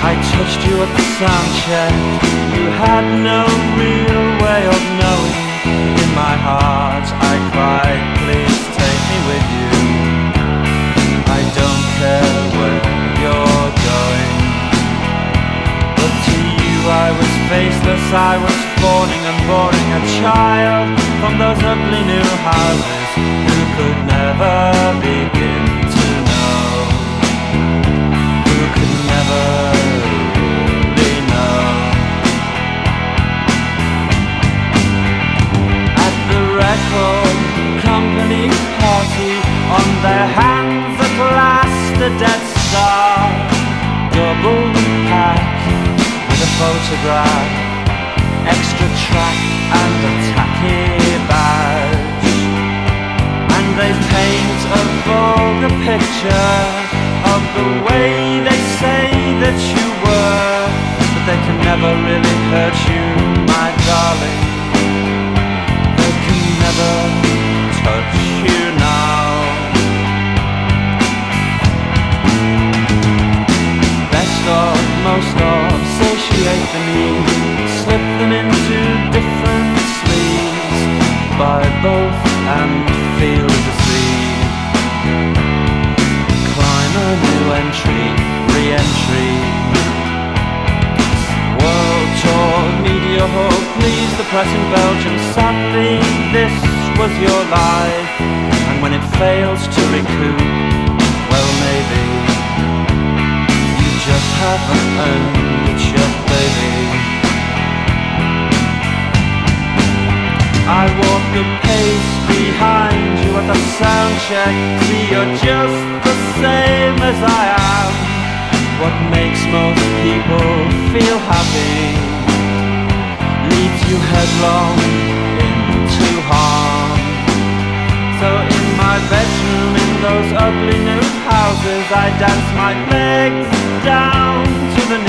I touched you at the sound check. You had no real way of knowing. In my heart, I cried, please take me with you. I don't care where you're going. But to you, I was faceless. I was fawning and boring a child from those ugly new houses who could never begin to know. Who could never really know. At the record company party, on their hands at last a dead star, double pack with a photograph, extra track and a tacky paint a picture of the way they say that you were, but they can never really hurt you, my darling. They can never touch you now. Best of, most of, satiate the need, slip press in Belgium. Sadly, this was your life, and when it fails to recoup, well maybe you just haven't earned it yet, baby. I walk a pace behind you at the sound check. See, you're just the same as I am. What makes most people feel happy you headlong into harm. So in my bedroom, in those ugly new houses, I dance my legs down to the